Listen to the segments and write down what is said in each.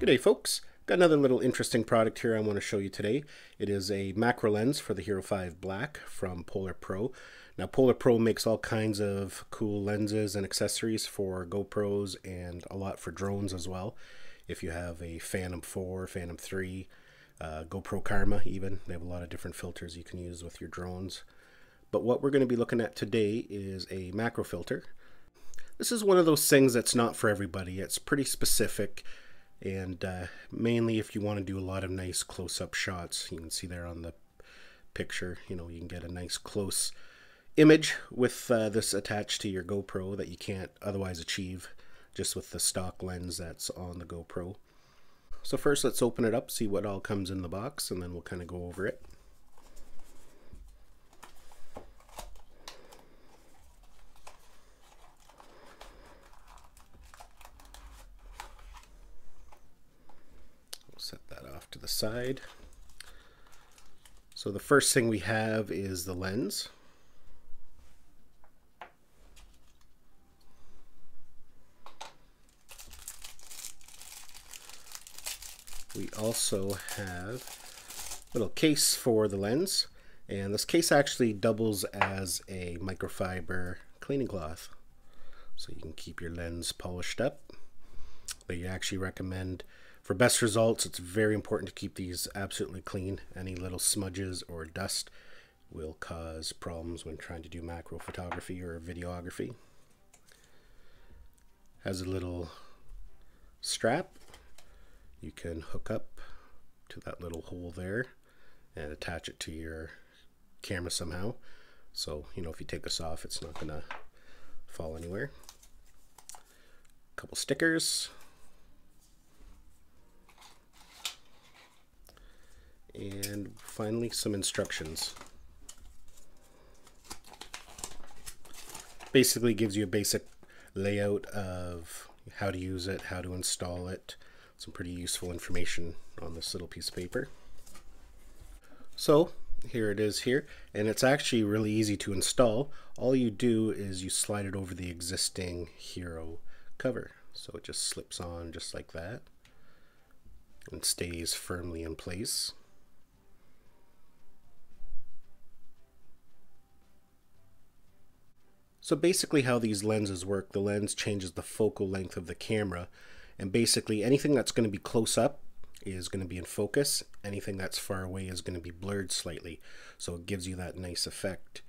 Good day folks. Got another little interesting product here I want to show you today. It is a macro lens for the Hero 5 Black from Polar Pro. Now Polar Pro makes all kinds of cool lenses and accessories for GoPros and a lot for drones as well. If you have a Phantom 4, Phantom 3, uh, GoPro Karma even, they have a lot of different filters you can use with your drones. But what we're going to be looking at today is a macro filter. This is one of those things that's not for everybody. It's pretty specific and uh, mainly if you want to do a lot of nice close-up shots you can see there on the picture you know you can get a nice close image with uh, this attached to your GoPro that you can't otherwise achieve just with the stock lens that's on the GoPro. So first let's open it up see what all comes in the box and then we'll kind of go over it that off to the side. So the first thing we have is the lens. We also have a little case for the lens and this case actually doubles as a microfiber cleaning cloth so you can keep your lens polished up you actually recommend for best results, it's very important to keep these absolutely clean. Any little smudges or dust will cause problems when trying to do macro photography or videography. Has a little strap you can hook up to that little hole there and attach it to your camera somehow. So, you know, if you take this off, it's not going to fall anywhere. A couple stickers and finally some instructions. Basically gives you a basic layout of how to use it, how to install it, some pretty useful information on this little piece of paper. So here it is here and it's actually really easy to install. All you do is you slide it over the existing Hero cover. So it just slips on just like that and stays firmly in place. So basically how these lenses work, the lens changes the focal length of the camera and basically anything that's going to be close up is going to be in focus. Anything that's far away is going to be blurred slightly. So it gives you that nice effect.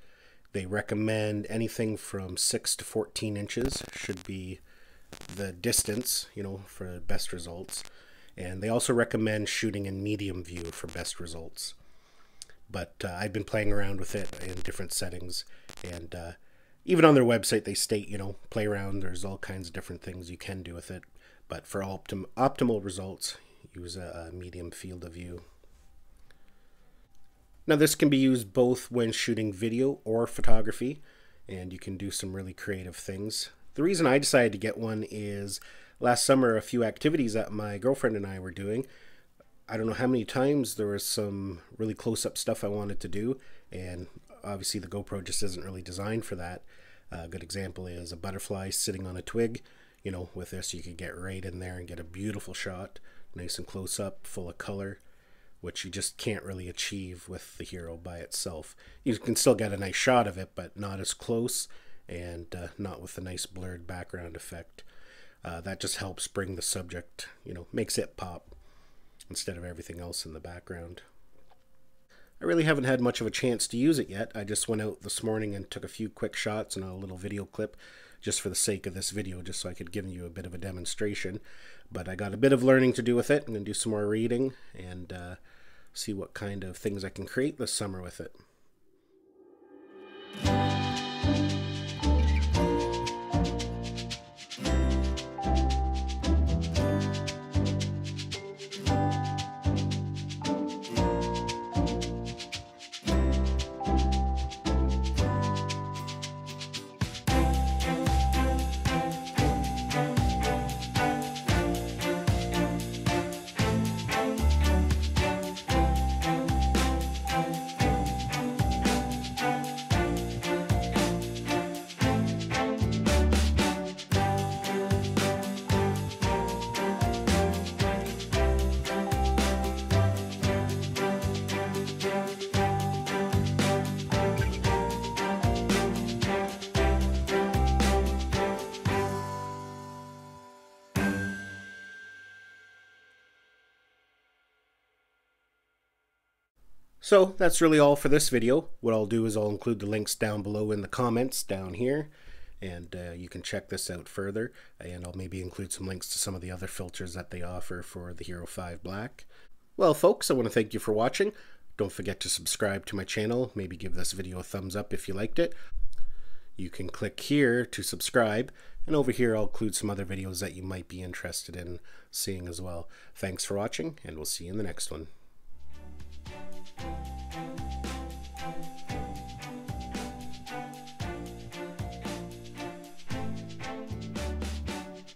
They recommend anything from 6 to 14 inches should be the distance, you know, for best results. And they also recommend shooting in medium view for best results. But uh, I've been playing around with it in different settings and uh, even on their website they state you know play around there's all kinds of different things you can do with it. But for optim optimal results use a, a medium field of view. Now this can be used both when shooting video or photography and you can do some really creative things. The reason I decided to get one is last summer a few activities that my girlfriend and I were doing I don't know how many times there was some really close-up stuff I wanted to do and obviously the GoPro just isn't really designed for that. A good example is a butterfly sitting on a twig. You know, with this you could get right in there and get a beautiful shot, nice and close up, full of color, which you just can't really achieve with the Hero by itself. You can still get a nice shot of it, but not as close and uh, not with a nice blurred background effect. Uh, that just helps bring the subject, you know, makes it pop instead of everything else in the background. I really haven't had much of a chance to use it yet. I just went out this morning and took a few quick shots and a little video clip just for the sake of this video, just so I could give you a bit of a demonstration. But I got a bit of learning to do with it. I'm going to do some more reading and uh, see what kind of things I can create this summer with it. So that's really all for this video. What I'll do is I'll include the links down below in the comments down here and uh, you can check this out further and I'll maybe include some links to some of the other filters that they offer for the Hero 5 Black. Well folks, I want to thank you for watching. Don't forget to subscribe to my channel, maybe give this video a thumbs up if you liked it. You can click here to subscribe and over here I'll include some other videos that you might be interested in seeing as well. Thanks for watching and we'll see you in the next one.